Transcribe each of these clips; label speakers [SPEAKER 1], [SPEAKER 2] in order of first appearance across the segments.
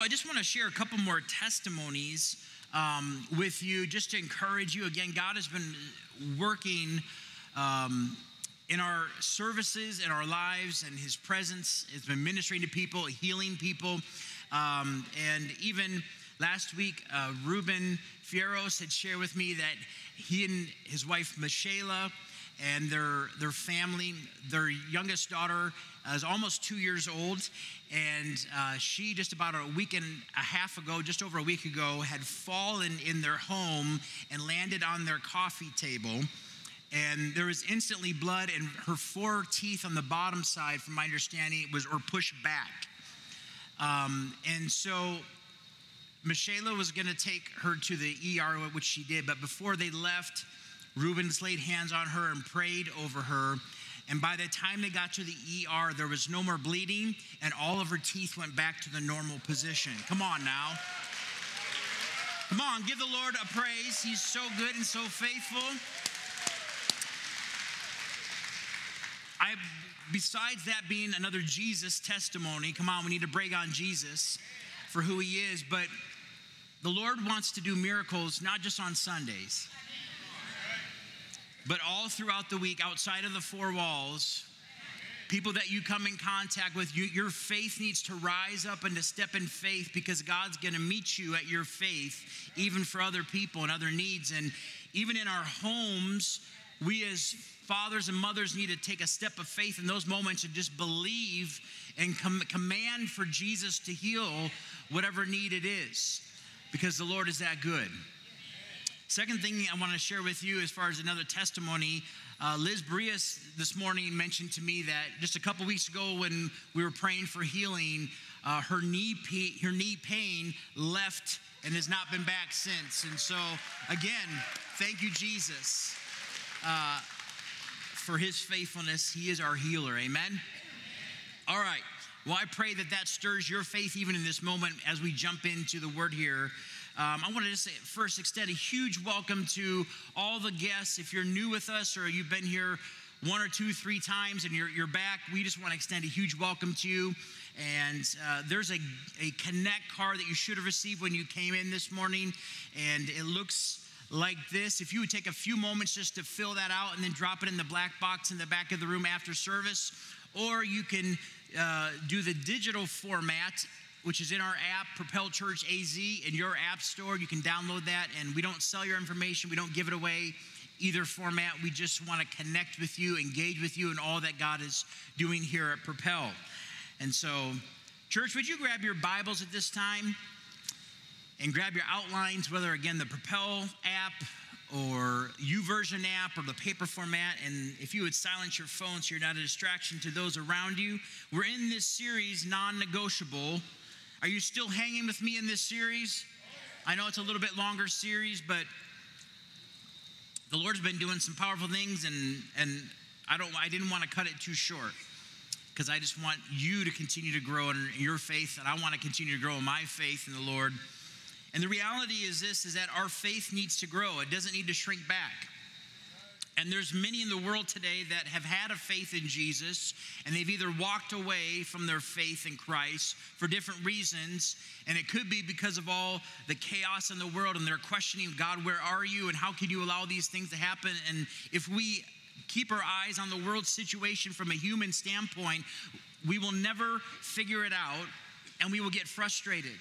[SPEAKER 1] I just want to share a couple more testimonies um, with you just to encourage you. Again, God has been working um, in our services, in our lives, and His presence has been ministering to people, healing people. Um, and even last week, uh, Ruben Fieros had shared with me that he and his wife, Michela, and their, their family, their youngest daughter is almost two years old. And uh, she, just about a week and a half ago, just over a week ago, had fallen in their home and landed on their coffee table. And there was instantly blood, and her four teeth on the bottom side, from my understanding, was were pushed back. Um, and so Michela was going to take her to the ER, which she did. But before they left, Rubens laid hands on her and prayed over her. And by the time they got to the ER, there was no more bleeding, and all of her teeth went back to the normal position. Come on now. Come on, give the Lord a praise. He's so good and so faithful. I, besides that being another Jesus testimony, come on, we need to brag on Jesus for who he is, but the Lord wants to do miracles not just on Sundays, but all throughout the week outside of the four walls. People that you come in contact with, you, your faith needs to rise up and to step in faith because God's going to meet you at your faith, even for other people and other needs. And even in our homes, we as fathers and mothers need to take a step of faith in those moments and just believe and com- command for Jesus to heal whatever need it is because the Lord is that good. Second thing I want to share with you as far as another testimony, uh, Liz Brias this morning mentioned to me that just a couple weeks ago when we were praying for healing, uh, her knee her knee pain left and has not been back since. And so again, thank you, Jesus, uh, for His faithfulness. He is our healer. Amen. All right. Well, I pray that that stirs your faith even in this moment as we jump into the Word here. Um, I want to just say, first extend a huge welcome to all the guests. If you're new with us or you've been here one or two, three times and you're, you're back, we just want to extend a huge welcome to you. And uh, there's a, a Connect card that you should have received when you came in this morning. And it looks like this. If you would take a few moments just to fill that out and then drop it in the black box in the back of the room after service, or you can uh, do the digital format which is in our app, Propel Church AZ, in your app store. You can download that, and we don't sell your information, we don't give it away either format. We just want to connect with you, engage with you in all that God is doing here at Propel. And so, church, would you grab your Bibles at this time and grab your outlines, whether again the Propel app or YouVersion app or the paper format. And if you would silence your phone so you're not a distraction to those around you. We're in this series, non negotiable are you still hanging with me in this series? I know it's a little bit longer series, but the Lord's been doing some powerful things, and and I don't I didn't want to cut it too short because I just want you to continue to grow in your faith, and I want to continue to grow in my faith in the Lord. And the reality is this: is that our faith needs to grow. It doesn't need to shrink back. And there's many in the world today that have had a faith in Jesus and they've either walked away from their faith in Christ for different reasons. And it could be because of all the chaos in the world and they're questioning, God, where are you? And how can you allow these things to happen? And if we keep our eyes on the world situation from a human standpoint, we will never figure it out and we will get frustrated,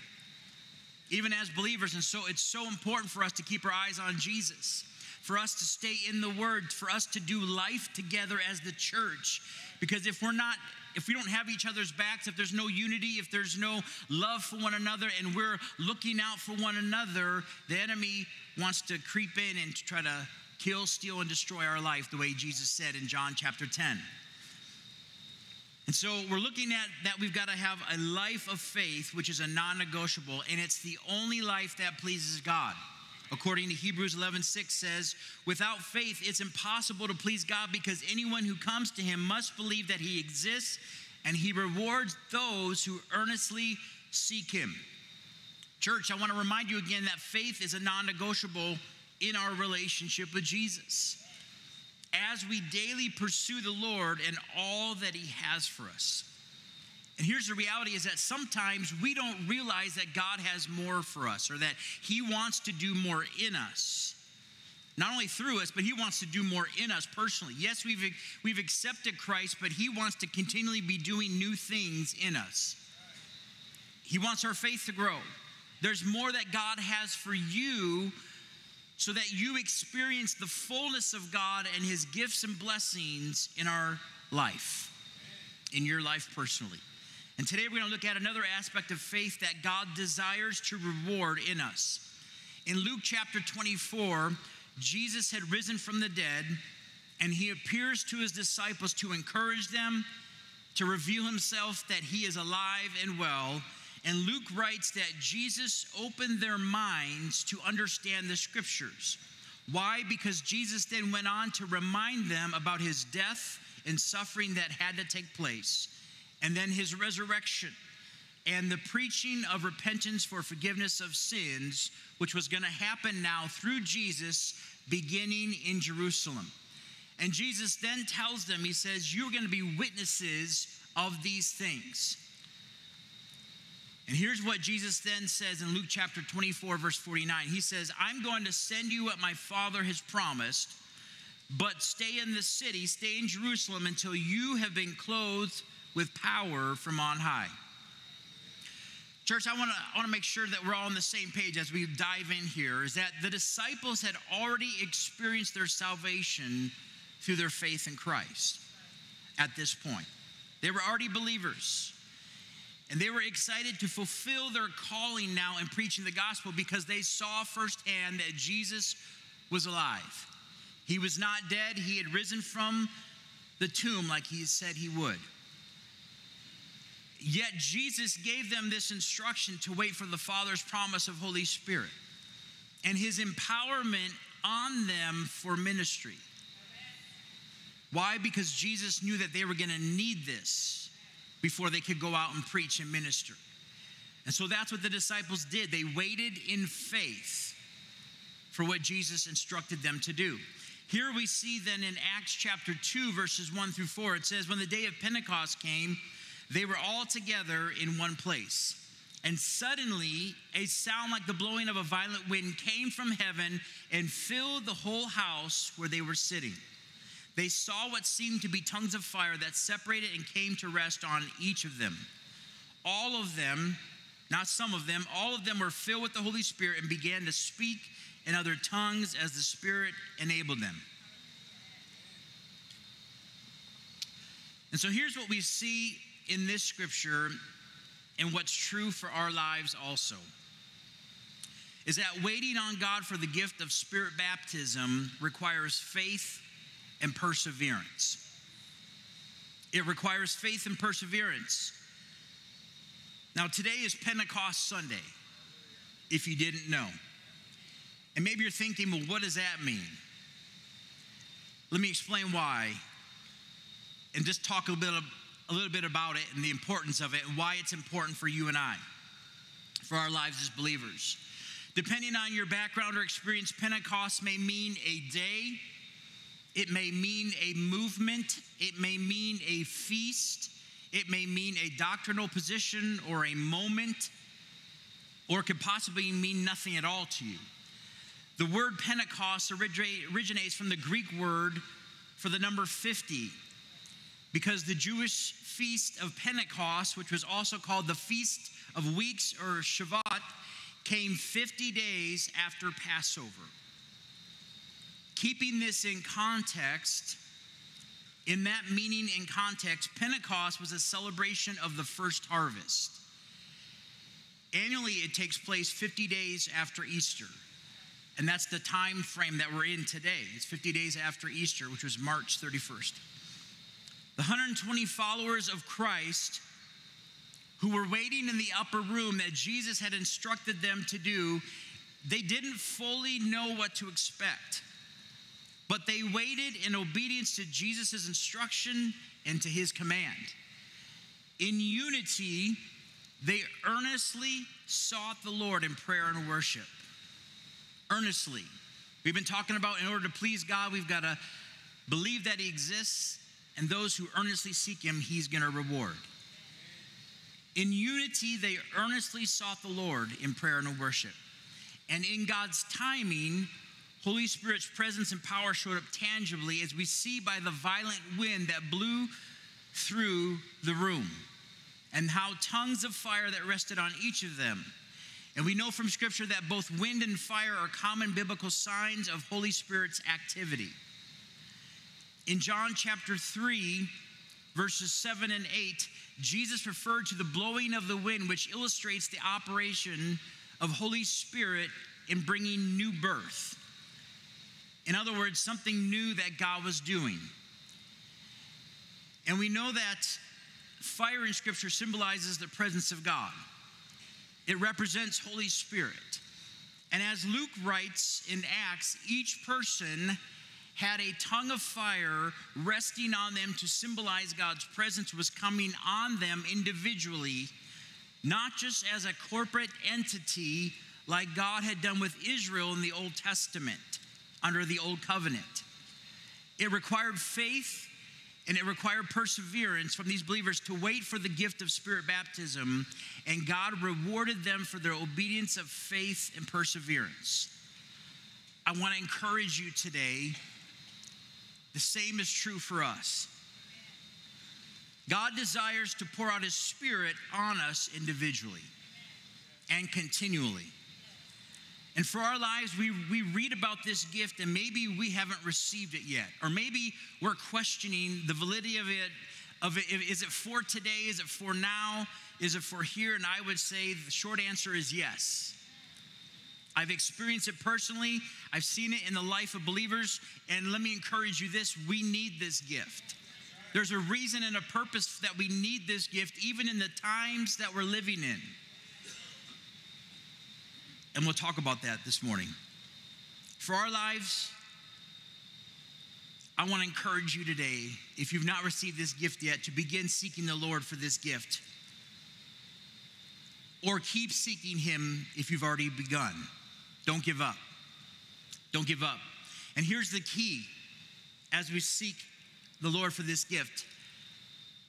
[SPEAKER 1] even as believers. And so it's so important for us to keep our eyes on Jesus for us to stay in the Word, for us to do life together as the church. Because if we're not, if we don't have each other's backs, if there's no unity, if there's no love for one another, and we're looking out for one another, the enemy wants to creep in and try to kill, steal, and destroy our life, the way Jesus said in John chapter 10. And so we're looking at that we've got to have a life of faith, which is a non negotiable, and it's the only life that pleases God. According to Hebrews 11 6 says, Without faith, it's impossible to please God because anyone who comes to him must believe that he exists and he rewards those who earnestly seek him. Church, I want to remind you again that faith is a non negotiable in our relationship with Jesus. As we daily pursue the Lord and all that he has for us. And here's the reality is that sometimes we don't realize that God has more for us or that He wants to do more in us. Not only through us, but He wants to do more in us personally. Yes, we've, we've accepted Christ, but He wants to continually be doing new things in us. He wants our faith to grow. There's more that God has for you so that you experience the fullness of God and His gifts and blessings in our life, in your life personally. And today we're going to look at another aspect of faith that God desires to reward in us. In Luke chapter 24, Jesus had risen from the dead, and he appears to his disciples to encourage them, to reveal himself that he is alive and well. And Luke writes that Jesus opened their minds to understand the scriptures. Why? Because Jesus then went on to remind them about his death and suffering that had to take place and then his resurrection and the preaching of repentance for forgiveness of sins, which was going to happen now through Jesus beginning in Jerusalem. And Jesus then tells them, He says, You're going to be witnesses of these things. And here's what Jesus then says in Luke chapter 24, verse 49. He says, I'm going to send you what my Father has promised, but stay in the city, stay in Jerusalem until you have been clothed with power from on high. Church, I want to want to make sure that we're all on the same page as we dive in here is that the disciples had already experienced their salvation through their faith in Christ at this point. They were already believers. And they were excited to fulfill their calling now in preaching the gospel because they saw firsthand that Jesus was alive. He was not dead, he had risen from the tomb like he said he would. Yet Jesus gave them this instruction to wait for the Father's promise of Holy Spirit and his empowerment on them for ministry. Why? Because Jesus knew that they were going to need this before they could go out and preach and minister. And so that's what the disciples did. They waited in faith for what Jesus instructed them to do. Here we see then in Acts chapter 2, verses 1 through 4, it says, When the day of Pentecost came, they were all together in one place. And suddenly, a sound like the blowing of a violent wind came from heaven and filled the whole house where they were sitting. They saw what seemed to be tongues of fire that separated and came to rest on each of them. All of them, not some of them, all of them were filled with the Holy Spirit and began to speak in other tongues as the Spirit enabled them. And so here's what we see in this scripture and what's true for our lives also is that waiting on God for the gift of spirit baptism requires faith and perseverance. It requires faith and perseverance. Now, today is Pentecost Sunday, if you didn't know. And maybe you're thinking, well, what does that mean? Let me explain why and just talk a little bit a little bit about it and the importance of it and why it's important for you and I, for our lives as believers. Depending on your background or experience, Pentecost may mean a day, it may mean a movement, it may mean a feast, it may mean a doctrinal position or a moment, or could possibly mean nothing at all to you. The word Pentecost originates from the Greek word for the number 50, because the Jewish feast of Pentecost, which was also called the Feast of Weeks or Shavuot, came 50 days after Passover. Keeping this in context, in that meaning and context, Pentecost was a celebration of the first harvest. Annually, it takes place 50 days after Easter. And that's the time frame that we're in today. It's 50 days after Easter, which was March 31st. The 120 followers of Christ who were waiting in the upper room that Jesus had instructed them to do, they didn't fully know what to expect. But they waited in obedience to Jesus' instruction and to his command. In unity, they earnestly sought the Lord in prayer and worship. Earnestly. We've been talking about in order to please God, we've got to believe that He exists and those who earnestly seek him, he's going to reward. In unity, they earnestly sought the Lord in prayer and worship. And in God's timing, Holy Spirit's presence and power showed up tangibly as we see by the violent wind that blew through the room and how tongues of fire that rested on each of them. And we know from Scripture that both wind and fire are common biblical signs of Holy Spirit's activity. In John chapter 3, verses 7 and 8, Jesus referred to the blowing of the wind, which illustrates the operation of Holy Spirit in bringing new birth. In other words, something new that God was doing. And we know that fire in Scripture symbolizes the presence of God, it represents Holy Spirit. And as Luke writes in Acts, each person had a tongue of fire resting on them to symbolize God's presence was coming on them individually, not just as a corporate entity like God had done with Israel in the Old Testament under the Old Covenant. It required faith and it required perseverance from these believers to wait for the gift of spirit baptism, and God rewarded them for their obedience of faith and perseverance. I want to encourage you today the same is true for us. God desires to pour out His Spirit on us individually and continually. And for our lives, we, we read about this gift and maybe we haven't received it yet. Or maybe we're questioning the validity of it. Of it. Is it for today? Is it for now? Is it for here? And I would say the short answer is yes. I've experienced it personally. I've seen it in the life of believers. And let me encourage you this we need this gift. There's a reason and a purpose that we need this gift, even in the times that we're living in. And we'll talk about that this morning. For our lives, I want to encourage you today, if you've not received this gift yet, to begin seeking the Lord for this gift. Or keep seeking Him if you've already begun. Don't give up. Don't give up. And here's the key as we seek the Lord for this gift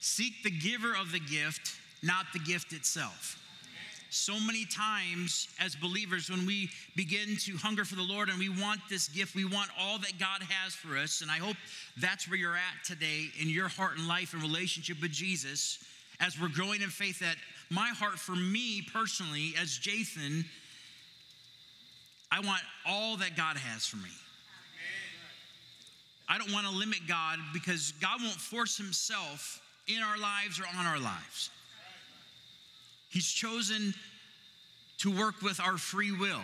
[SPEAKER 1] seek the giver of the gift, not the gift itself. So many times, as believers, when we begin to hunger for the Lord and we want this gift, we want all that God has for us. And I hope that's where you're at today in your heart and life and relationship with Jesus as we're growing in faith. That my heart for me personally, as Jathan, I want all that God has for me. I don't want to limit God because God won't force himself in our lives or on our lives. He's chosen to work with our free will.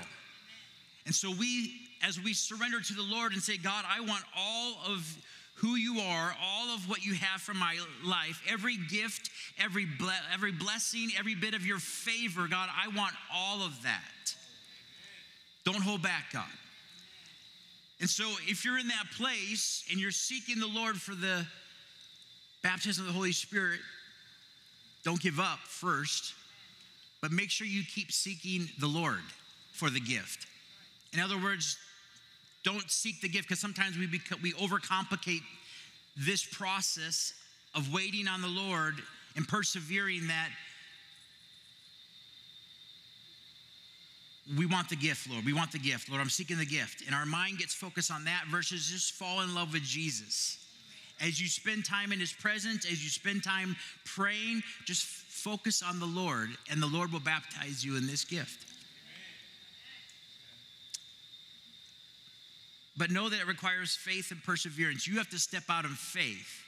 [SPEAKER 1] And so we as we surrender to the Lord and say, God, I want all of who you are, all of what you have for my life, every gift, every ble- every blessing, every bit of your favor, God, I want all of that. Don't hold back, God. And so, if you're in that place and you're seeking the Lord for the baptism of the Holy Spirit, don't give up first, but make sure you keep seeking the Lord for the gift. In other words, don't seek the gift because sometimes we, we overcomplicate this process of waiting on the Lord and persevering that we want the gift, Lord. We want the gift, Lord. I'm seeking the gift. And our mind gets focused on that versus just fall in love with Jesus. As you spend time in His presence, as you spend time praying, just focus on the Lord, and the Lord will baptize you in this gift. But know that it requires faith and perseverance. You have to step out in faith.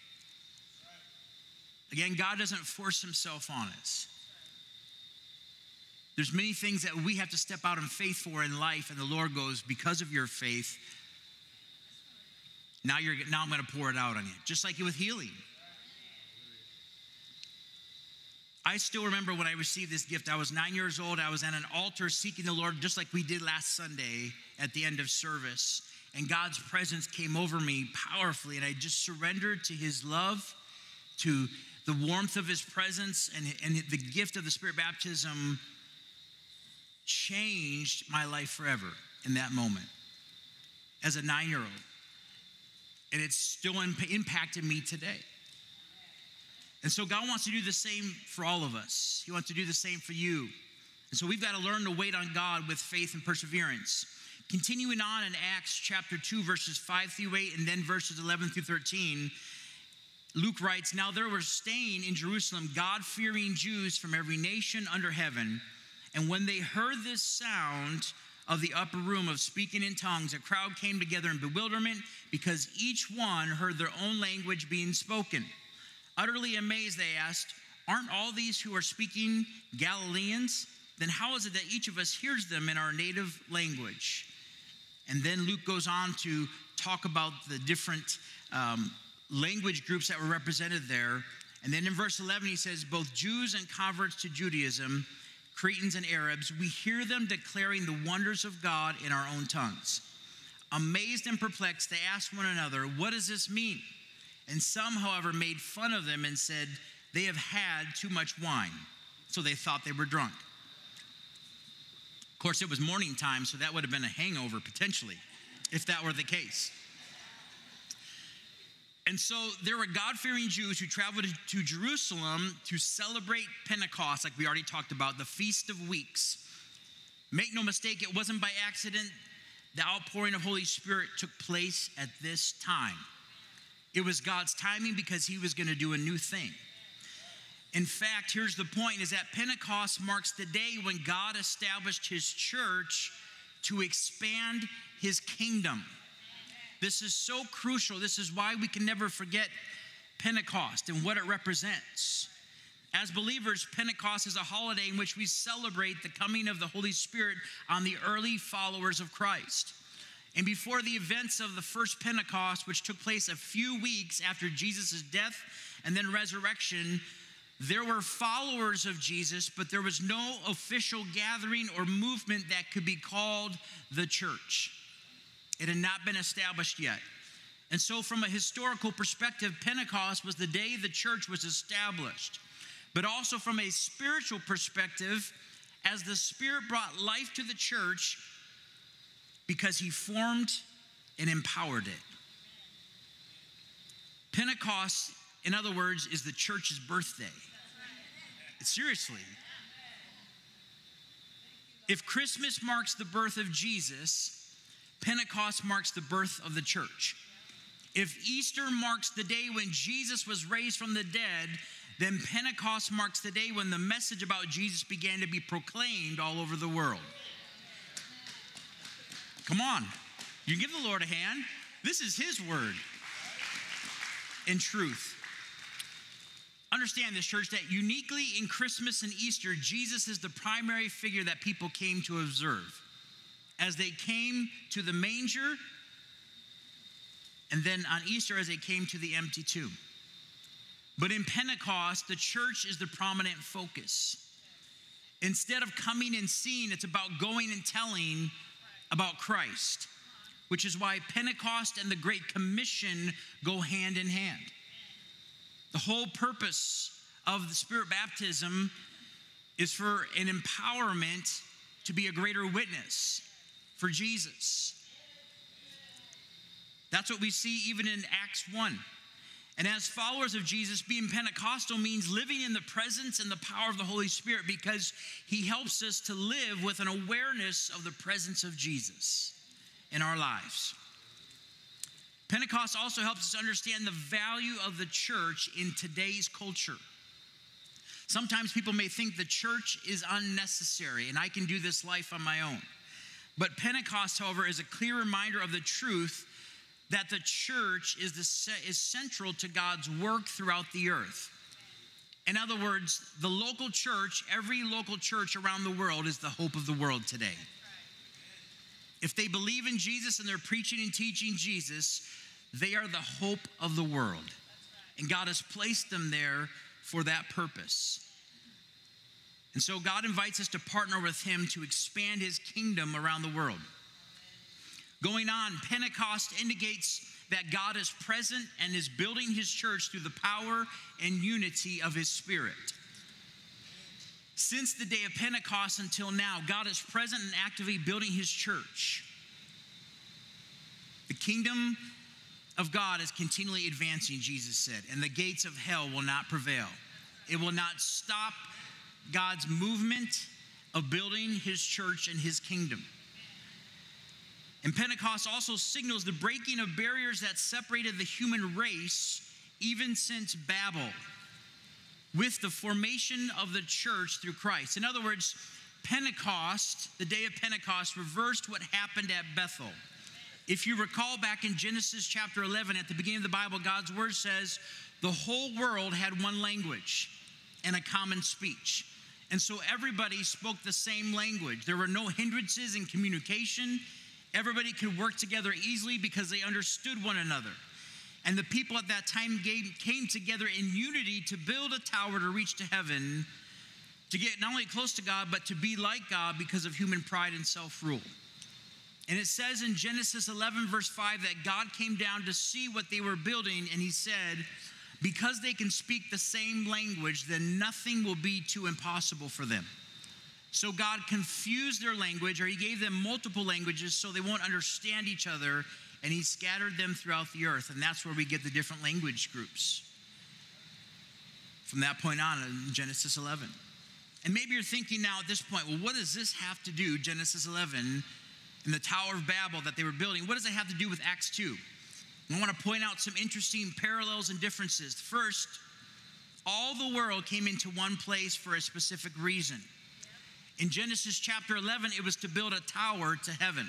[SPEAKER 1] Again, God doesn't force Himself on us. There's many things that we have to step out in faith for in life, and the Lord goes, because of your faith, now you're now I'm going to pour it out on you. Just like it with healing. I still remember when I received this gift. I was nine years old. I was at an altar seeking the Lord, just like we did last Sunday at the end of service. And God's presence came over me powerfully, and I just surrendered to His love, to the warmth of His presence, and, and the gift of the Spirit baptism changed my life forever in that moment as a nine year old. And it's still imp- impacted me today. And so God wants to do the same for all of us. He wants to do the same for you. And so we've got to learn to wait on God with faith and perseverance. Continuing on in Acts chapter 2, verses 5 through 8, and then verses 11 through 13, Luke writes Now there were staying in Jerusalem God fearing Jews from every nation under heaven. And when they heard this sound of the upper room of speaking in tongues, a crowd came together in bewilderment because each one heard their own language being spoken. Utterly amazed, they asked, Aren't all these who are speaking Galileans? Then how is it that each of us hears them in our native language? And then Luke goes on to talk about the different um, language groups that were represented there. And then in verse 11, he says, Both Jews and converts to Judaism, Cretans and Arabs, we hear them declaring the wonders of God in our own tongues. Amazed and perplexed, they asked one another, What does this mean? And some, however, made fun of them and said, They have had too much wine. So they thought they were drunk. Of course, it was morning time, so that would have been a hangover potentially, if that were the case. And so there were God fearing Jews who traveled to Jerusalem to celebrate Pentecost, like we already talked about, the Feast of Weeks. Make no mistake, it wasn't by accident the outpouring of Holy Spirit took place at this time. It was God's timing because he was going to do a new thing. In fact, here's the point is that Pentecost marks the day when God established his church to expand his kingdom. This is so crucial. This is why we can never forget Pentecost and what it represents. As believers, Pentecost is a holiday in which we celebrate the coming of the Holy Spirit on the early followers of Christ. And before the events of the first Pentecost, which took place a few weeks after Jesus' death and then resurrection, there were followers of Jesus, but there was no official gathering or movement that could be called the church. It had not been established yet. And so, from a historical perspective, Pentecost was the day the church was established. But also, from a spiritual perspective, as the Spirit brought life to the church because He formed and empowered it. Pentecost, in other words, is the church's birthday. Seriously. If Christmas marks the birth of Jesus, Pentecost marks the birth of the church. If Easter marks the day when Jesus was raised from the dead, then Pentecost marks the day when the message about Jesus began to be proclaimed all over the world. Come on, you give the Lord a hand. This is His word in truth. Understand this, church, that uniquely in Christmas and Easter, Jesus is the primary figure that people came to observe as they came to the manger, and then on Easter as they came to the empty tomb. But in Pentecost, the church is the prominent focus. Instead of coming and seeing, it's about going and telling about Christ, which is why Pentecost and the Great Commission go hand in hand. The whole purpose of the Spirit baptism is for an empowerment to be a greater witness for Jesus. That's what we see even in Acts 1. And as followers of Jesus, being Pentecostal means living in the presence and the power of the Holy Spirit because He helps us to live with an awareness of the presence of Jesus in our lives. Pentecost also helps us understand the value of the church in today's culture. Sometimes people may think the church is unnecessary and I can do this life on my own. But Pentecost, however, is a clear reminder of the truth that the church is, the, is central to God's work throughout the earth. In other words, the local church, every local church around the world, is the hope of the world today. If they believe in Jesus and they're preaching and teaching Jesus, they are the hope of the world. And God has placed them there for that purpose. And so God invites us to partner with Him to expand His kingdom around the world. Going on, Pentecost indicates that God is present and is building His church through the power and unity of His Spirit. Since the day of Pentecost until now, God is present and actively building His church. The kingdom of God is continually advancing, Jesus said, and the gates of hell will not prevail. It will not stop God's movement of building his church and his kingdom. And Pentecost also signals the breaking of barriers that separated the human race even since Babel with the formation of the church through Christ. In other words, Pentecost, the day of Pentecost, reversed what happened at Bethel. If you recall back in Genesis chapter 11, at the beginning of the Bible, God's word says the whole world had one language and a common speech. And so everybody spoke the same language. There were no hindrances in communication. Everybody could work together easily because they understood one another. And the people at that time came together in unity to build a tower to reach to heaven, to get not only close to God, but to be like God because of human pride and self rule. And it says in Genesis 11, verse 5, that God came down to see what they were building, and he said, Because they can speak the same language, then nothing will be too impossible for them. So God confused their language, or he gave them multiple languages so they won't understand each other and he scattered them throughout the earth. And that's where we get the different language groups from that point on in Genesis 11. And maybe you're thinking now at this point, well, what does this have to do, Genesis 11, and the Tower of Babel that they were building? What does it have to do with Acts 2? I want to point out some interesting parallels and differences. First, all the world came into one place for a specific reason. In Genesis chapter 11, it was to build a tower to heaven.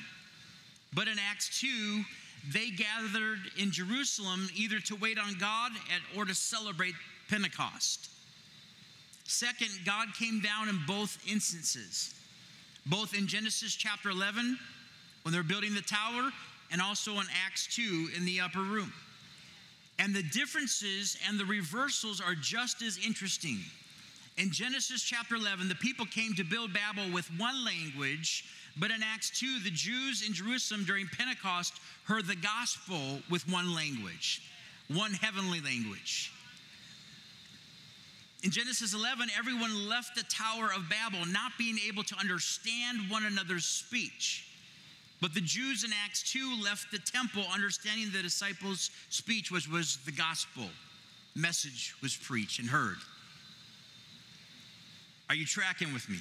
[SPEAKER 1] But in Acts 2, they gathered in Jerusalem either to wait on God or to celebrate Pentecost. Second, God came down in both instances, both in Genesis chapter 11, when they're building the tower, and also in Acts 2 in the upper room. And the differences and the reversals are just as interesting. In Genesis chapter 11, the people came to build Babel with one language, but in Acts 2, the Jews in Jerusalem during Pentecost heard the gospel with one language, one heavenly language. In Genesis 11, everyone left the Tower of Babel not being able to understand one another's speech. But the Jews in Acts 2 left the temple understanding the disciples' speech, which was the gospel. Message was preached and heard. Are you tracking with me?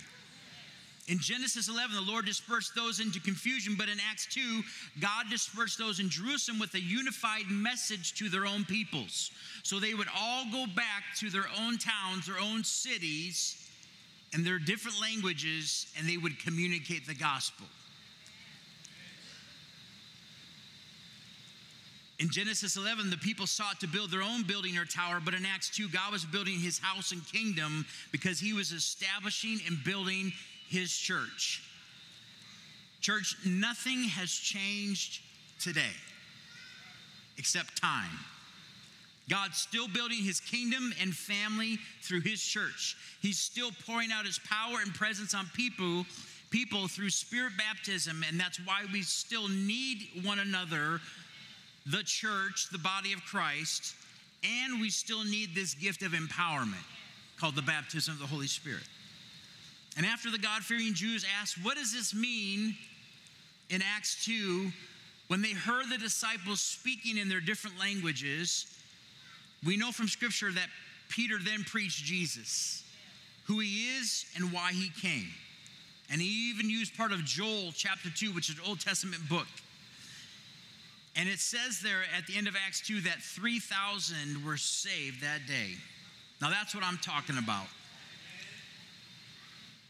[SPEAKER 1] In Genesis 11, the Lord dispersed those into confusion, but in Acts 2, God dispersed those in Jerusalem with a unified message to their own peoples. So they would all go back to their own towns, their own cities, and their different languages, and they would communicate the gospel. In Genesis 11, the people sought to build their own building or tower, but in Acts 2, God was building his house and kingdom because he was establishing and building his church. Church, nothing has changed today except time. God's still building his kingdom and family through his church. He's still pouring out his power and presence on people people through spirit baptism and that's why we still need one another the church, the body of Christ, and we still need this gift of empowerment called the baptism of the Holy Spirit. And after the God fearing Jews asked, What does this mean in Acts 2? When they heard the disciples speaking in their different languages, we know from Scripture that Peter then preached Jesus, who he is and why he came. And he even used part of Joel chapter 2, which is an Old Testament book. And it says there at the end of Acts 2 that 3,000 were saved that day. Now that's what I'm talking about.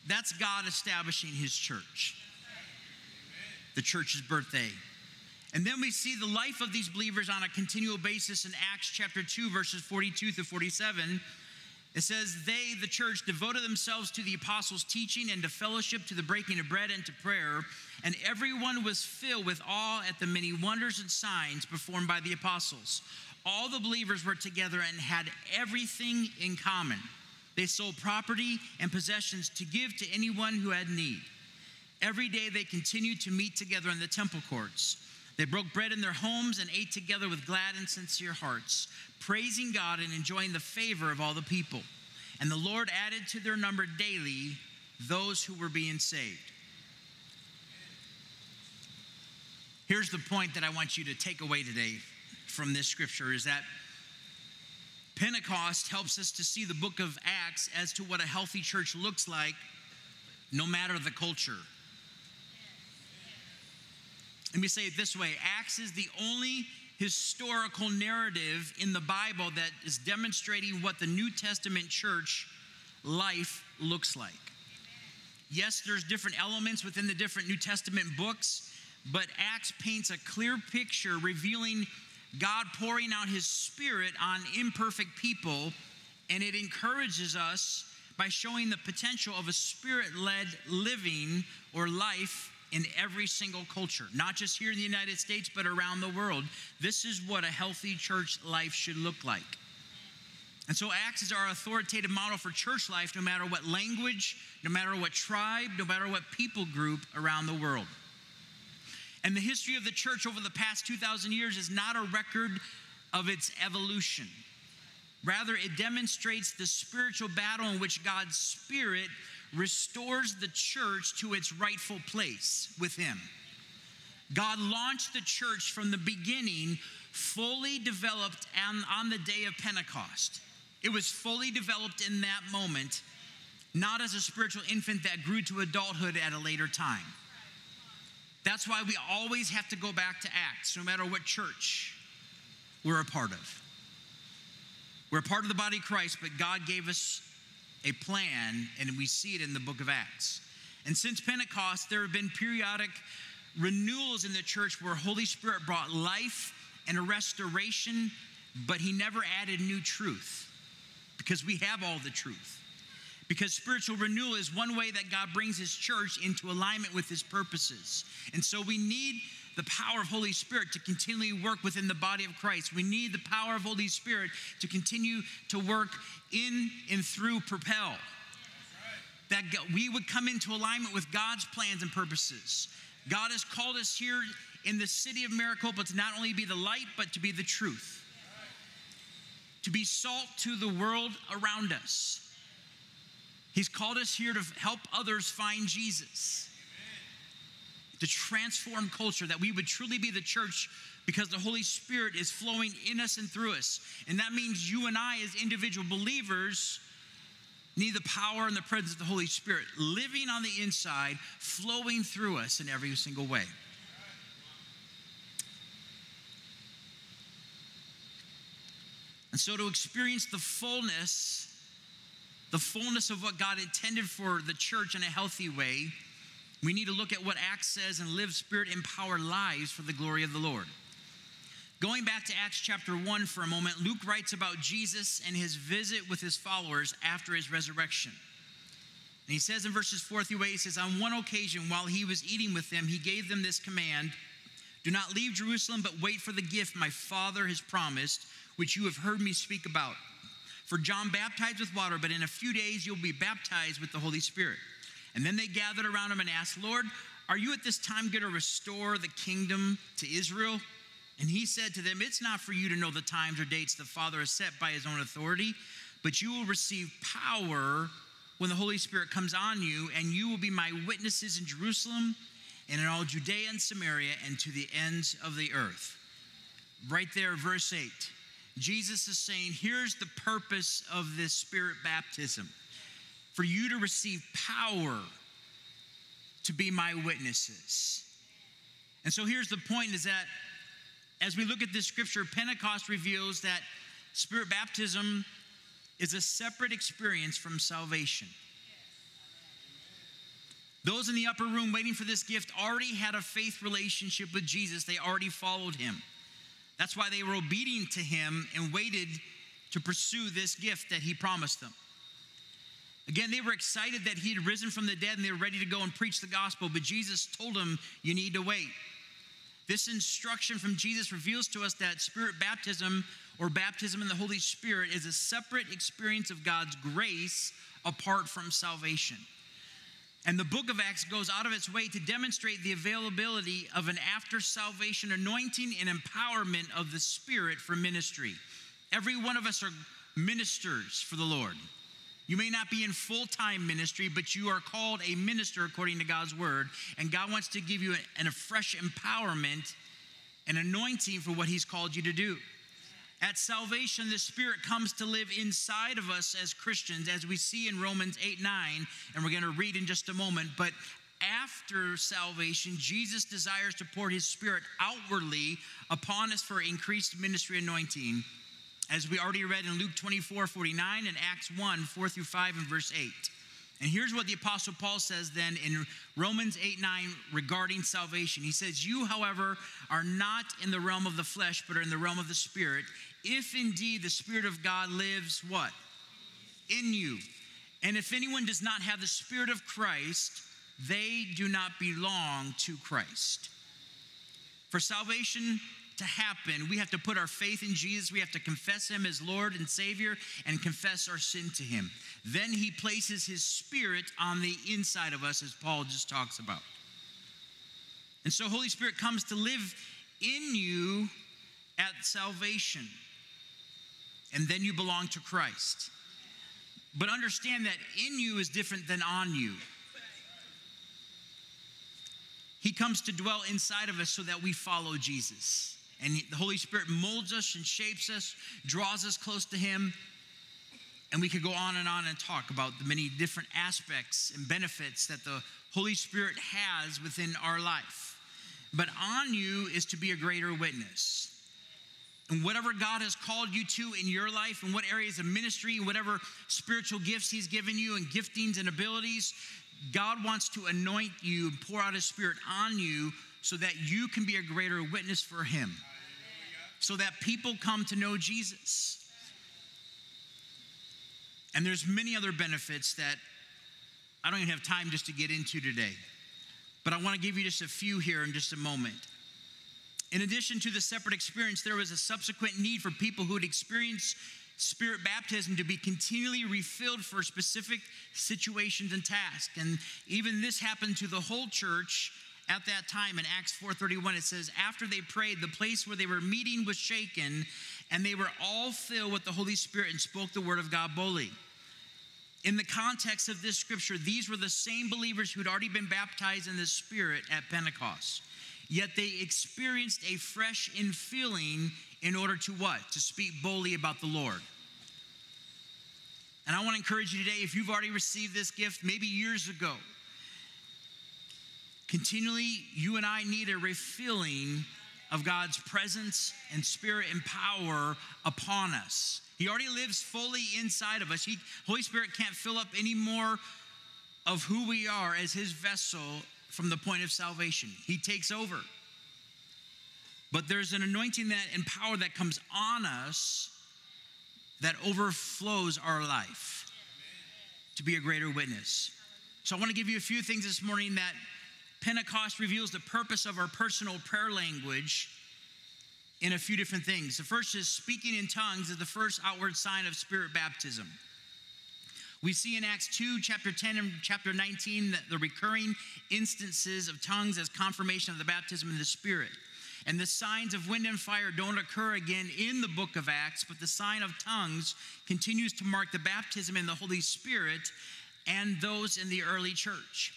[SPEAKER 1] That's God establishing his church, the church's birthday. And then we see the life of these believers on a continual basis in Acts chapter 2, verses 42 through 47. It says, They, the church, devoted themselves to the apostles' teaching and to fellowship, to the breaking of bread and to prayer. And everyone was filled with awe at the many wonders and signs performed by the apostles. All the believers were together and had everything in common. They sold property and possessions to give to anyone who had need. Every day they continued to meet together in the temple courts. They broke bread in their homes and ate together with glad and sincere hearts, praising God and enjoying the favor of all the people. And the Lord added to their number daily those who were being saved. Here's the point that I want you to take away today from this scripture is that Pentecost helps us to see the book of Acts as to what a healthy church looks like no matter the culture. Let me say it this way Acts is the only historical narrative in the Bible that is demonstrating what the New Testament church life looks like. Yes, there's different elements within the different New Testament books, but Acts paints a clear picture revealing God pouring out his spirit on imperfect people, and it encourages us by showing the potential of a spirit led living or life in every single culture, not just here in the United States, but around the world. This is what a healthy church life should look like. And so, Acts is our authoritative model for church life, no matter what language, no matter what tribe, no matter what people group around the world. And the history of the church over the past 2,000 years is not a record of its evolution. Rather, it demonstrates the spiritual battle in which God's Spirit restores the church to its rightful place with Him. God launched the church from the beginning, fully developed on, on the day of Pentecost. It was fully developed in that moment, not as a spiritual infant that grew to adulthood at a later time. That's why we always have to go back to Acts, no matter what church we're a part of. We're a part of the body of Christ, but God gave us a plan, and we see it in the book of Acts. And since Pentecost, there have been periodic renewals in the church where Holy Spirit brought life and a restoration, but He never added new truth because we have all the truth. Because spiritual renewal is one way that God brings His church into alignment with His purposes. And so we need the power of Holy Spirit to continually work within the body of Christ. We need the power of Holy Spirit to continue to work in and through Propel. That we would come into alignment with God's plans and purposes. God has called us here in the city of Maricopa to not only be the light, but to be the truth. To be salt to the world around us. He's called us here to help others find Jesus to transform culture, that we would truly be the church because the Holy Spirit is flowing in us and through us. And that means you and I, as individual believers, need the power and the presence of the Holy Spirit living on the inside, flowing through us in every single way. And so to experience the fullness, the fullness of what God intended for the church in a healthy way, we need to look at what Acts says and live spirit empowered lives for the glory of the Lord. Going back to Acts chapter 1 for a moment, Luke writes about Jesus and his visit with his followers after his resurrection. And he says in verses 4 through 8, he says, On one occasion, while he was eating with them, he gave them this command Do not leave Jerusalem, but wait for the gift my Father has promised, which you have heard me speak about. For John baptized with water, but in a few days you'll be baptized with the Holy Spirit. And then they gathered around him and asked, Lord, are you at this time going to restore the kingdom to Israel? And he said to them, It's not for you to know the times or dates the Father has set by his own authority, but you will receive power when the Holy Spirit comes on you, and you will be my witnesses in Jerusalem and in all Judea and Samaria and to the ends of the earth. Right there, verse 8. Jesus is saying, Here's the purpose of this spirit baptism for you to receive power to be my witnesses. And so here's the point is that as we look at this scripture, Pentecost reveals that spirit baptism is a separate experience from salvation. Those in the upper room waiting for this gift already had a faith relationship with Jesus. They already followed him. That's why they were obedient to him and waited to pursue this gift that he promised them. Again, they were excited that he had risen from the dead and they were ready to go and preach the gospel, but Jesus told them, You need to wait. This instruction from Jesus reveals to us that spirit baptism or baptism in the Holy Spirit is a separate experience of God's grace apart from salvation. And the book of Acts goes out of its way to demonstrate the availability of an after salvation anointing and empowerment of the Spirit for ministry. Every one of us are ministers for the Lord. You may not be in full time ministry, but you are called a minister according to God's word. And God wants to give you an, a fresh empowerment an anointing for what He's called you to do. At salvation, the Spirit comes to live inside of us as Christians, as we see in Romans 8 9, and we're going to read in just a moment. But after salvation, Jesus desires to pour his Spirit outwardly upon us for increased ministry anointing, as we already read in Luke 24 49 and Acts 1 4 through 5 and verse 8. And here's what the Apostle Paul says then in Romans 8 9 regarding salvation. He says, You, however, are not in the realm of the flesh, but are in the realm of the Spirit. If indeed the Spirit of God lives what? In you. And if anyone does not have the Spirit of Christ, they do not belong to Christ. For salvation to happen, we have to put our faith in Jesus. We have to confess Him as Lord and Savior and confess our sin to Him. Then He places His Spirit on the inside of us, as Paul just talks about. And so, Holy Spirit comes to live in you at salvation. And then you belong to Christ. But understand that in you is different than on you. He comes to dwell inside of us so that we follow Jesus. And the Holy Spirit molds us and shapes us, draws us close to Him. And we could go on and on and talk about the many different aspects and benefits that the Holy Spirit has within our life. But on you is to be a greater witness. And whatever God has called you to in your life, and what areas of ministry, whatever spiritual gifts He's given you, and giftings and abilities, God wants to anoint you and pour out His Spirit on you so that you can be a greater witness for Him, so that people come to know Jesus. And there's many other benefits that I don't even have time just to get into today. But I want to give you just a few here in just a moment. In addition to the separate experience, there was a subsequent need for people who had experienced spirit baptism to be continually refilled for specific situations and tasks. And even this happened to the whole church at that time in Acts 4:31 it says after they prayed the place where they were meeting was shaken and they were all filled with the Holy Spirit and spoke the word of God boldly. In the context of this scripture, these were the same believers who had already been baptized in the Spirit at Pentecost. Yet they experienced a fresh infilling in order to what? To speak boldly about the Lord. And I want to encourage you today, if you've already received this gift, maybe years ago, continually, you and I need a refilling of God's presence and spirit and power upon us. He already lives fully inside of us. He, Holy Spirit can't fill up any more of who we are as His vessel from the point of salvation. He takes over. But there's an anointing that and power that comes on us that overflows our life to be a greater witness. So I want to give you a few things this morning that Pentecost reveals the purpose of our personal prayer language in a few different things. The first is speaking in tongues is the first outward sign of spirit baptism. We see in Acts 2, chapter 10 and chapter 19, that the recurring instances of tongues as confirmation of the baptism in the Spirit. And the signs of wind and fire don't occur again in the book of Acts, but the sign of tongues continues to mark the baptism in the Holy Spirit and those in the early church.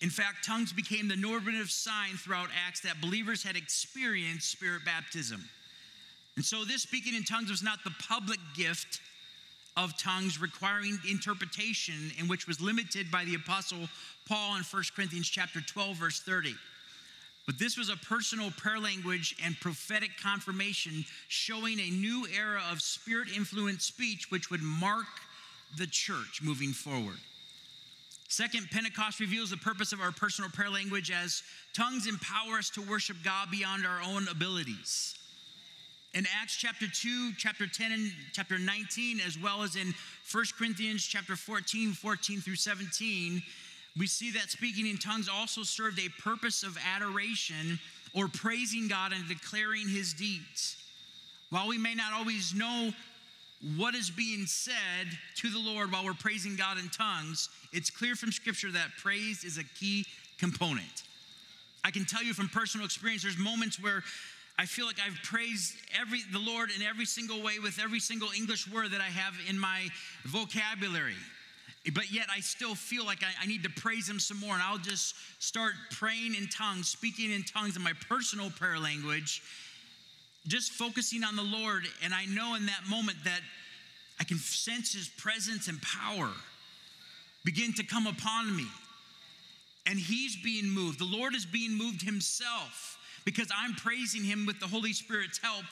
[SPEAKER 1] In fact, tongues became the normative sign throughout Acts that believers had experienced spirit baptism. And so, this speaking in tongues was not the public gift of tongues requiring interpretation, in which was limited by the apostle Paul in 1 Corinthians chapter 12, verse 30. But this was a personal prayer language and prophetic confirmation showing a new era of spirit influenced speech, which would mark the church moving forward. Second, Pentecost reveals the purpose of our personal prayer language as tongues empower us to worship God beyond our own abilities. In Acts chapter 2, chapter 10, and chapter 19, as well as in 1 Corinthians chapter 14, 14 through 17, we see that speaking in tongues also served a purpose of adoration or praising God and declaring his deeds. While we may not always know what is being said to the Lord while we're praising God in tongues, it's clear from Scripture that praise is a key component. I can tell you from personal experience, there's moments where I feel like I've praised every the Lord in every single way with every single English word that I have in my vocabulary. But yet I still feel like I, I need to praise him some more. And I'll just start praying in tongues, speaking in tongues in my personal prayer language. Just focusing on the Lord, and I know in that moment that I can sense His presence and power begin to come upon me. And He's being moved. The Lord is being moved Himself because I'm praising Him with the Holy Spirit's help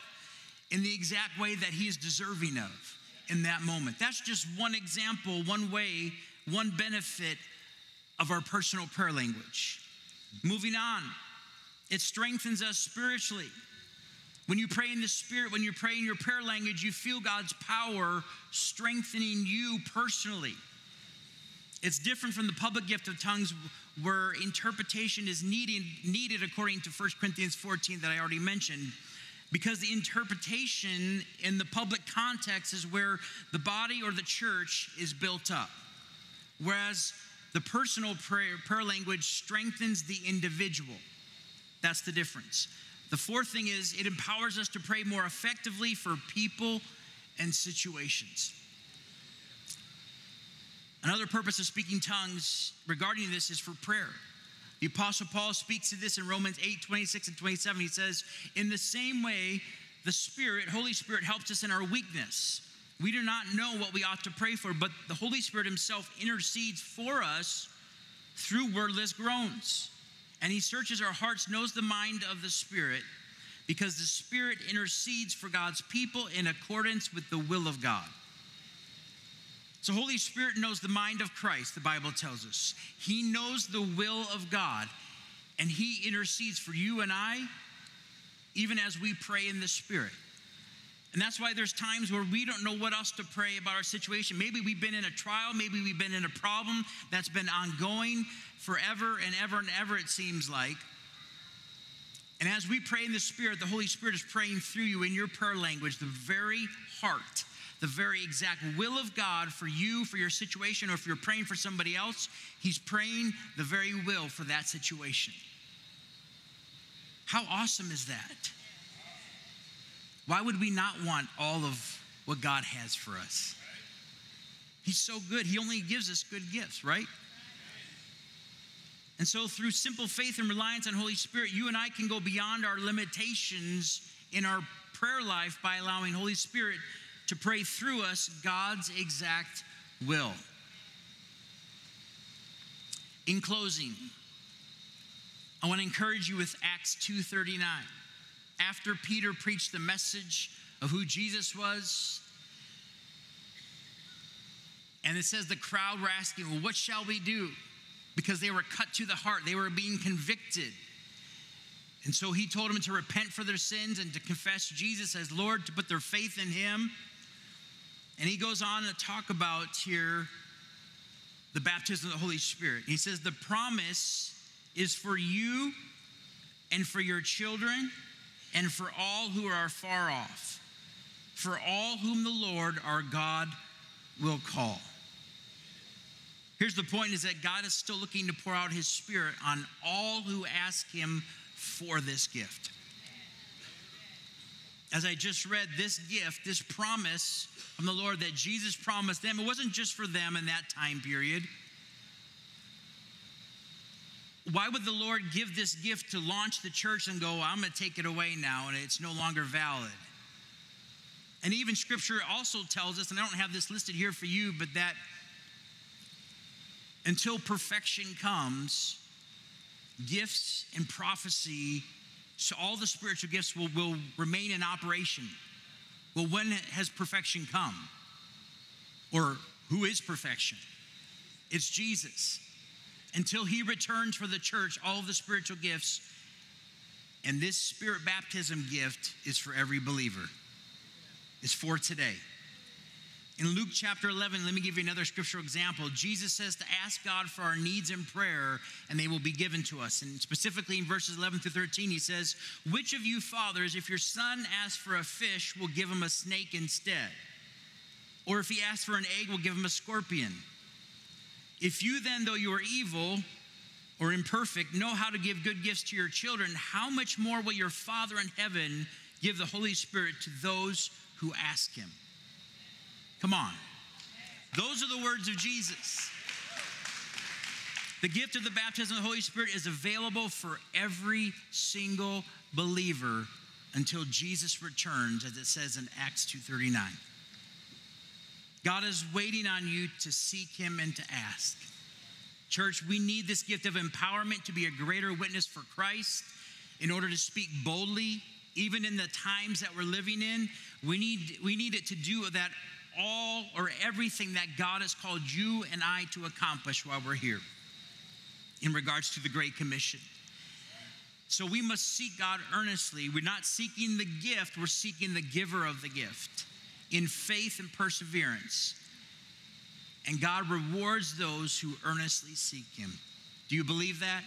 [SPEAKER 1] in the exact way that He is deserving of in that moment. That's just one example, one way, one benefit of our personal prayer language. Moving on, it strengthens us spiritually. When you pray in the Spirit, when you pray in your prayer language, you feel God's power strengthening you personally. It's different from the public gift of tongues where interpretation is needed, needed according to 1 Corinthians 14 that I already mentioned. Because the interpretation in the public context is where the body or the church is built up. Whereas the personal prayer, prayer language strengthens the individual. That's the difference. The fourth thing is it empowers us to pray more effectively for people and situations. Another purpose of speaking tongues regarding this is for prayer. The Apostle Paul speaks to this in Romans 8 26 and 27. He says, In the same way, the Spirit, Holy Spirit, helps us in our weakness. We do not know what we ought to pray for, but the Holy Spirit Himself intercedes for us through wordless groans. And He searches our hearts, knows the mind of the Spirit, because the Spirit intercedes for God's people in accordance with the will of God. So, Holy Spirit knows the mind of Christ, the Bible tells us. He knows the will of God, and He intercedes for you and I, even as we pray in the Spirit. And that's why there's times where we don't know what else to pray about our situation. Maybe we've been in a trial, maybe we've been in a problem that's been ongoing forever and ever and ever, it seems like. And as we pray in the Spirit, the Holy Spirit is praying through you in your prayer language, the very heart, the very exact will of God for you, for your situation, or if you're praying for somebody else, He's praying the very will for that situation. How awesome is that? Why would we not want all of what God has for us? He's so good. He only gives us good gifts, right? And so, through simple faith and reliance on Holy Spirit, you and I can go beyond our limitations in our prayer life by allowing Holy Spirit to pray through us God's exact will. In closing, I want to encourage you with Acts 2:39 after Peter preached the message of who Jesus was, and it says the crowd were asking, Well, what shall we do? Because they were cut to the heart, they were being convicted. And so he told them to repent for their sins and to confess Jesus as Lord, to put their faith in him. And he goes on to talk about here the baptism of the Holy Spirit. He says, The promise is for you and for your children and for all who are far off, for all whom the Lord our God will call. Here's the point is that God is still looking to pour out his spirit on all who ask him for this gift. As I just read this gift, this promise from the Lord that Jesus promised them, it wasn't just for them in that time period. Why would the Lord give this gift to launch the church and go, I'm going to take it away now and it's no longer valid? And even scripture also tells us, and I don't have this listed here for you, but that until perfection comes, gifts and prophecy, so all the spiritual gifts will, will remain in operation. Well, when has perfection come? Or who is perfection? It's Jesus until he returns for the church, all the spiritual gifts. And this spirit baptism gift is for every believer, it's for today. In Luke chapter 11, let me give you another scriptural example. Jesus says to ask God for our needs in prayer, and they will be given to us. And specifically in verses 11 through 13, he says, Which of you fathers, if your son asks for a fish, will give him a snake instead? Or if he asks for an egg, will give him a scorpion? If you then, though you are evil or imperfect, know how to give good gifts to your children, how much more will your Father in heaven give the Holy Spirit to those who ask him? Come on. Those are the words of Jesus. The gift of the baptism of the Holy Spirit is available for every single believer until Jesus returns, as it says in Acts 2:39. God is waiting on you to seek him and to ask. Church, we need this gift of empowerment to be a greater witness for Christ in order to speak boldly, even in the times that we're living in. We need, we need it to do that all or everything that God has called you and I to accomplish while we're here in regards to the Great Commission. So we must seek God earnestly. We're not seeking the gift, we're seeking the giver of the gift in faith and perseverance. And God rewards those who earnestly seek Him. Do you believe that?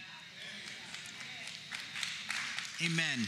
[SPEAKER 1] Amen.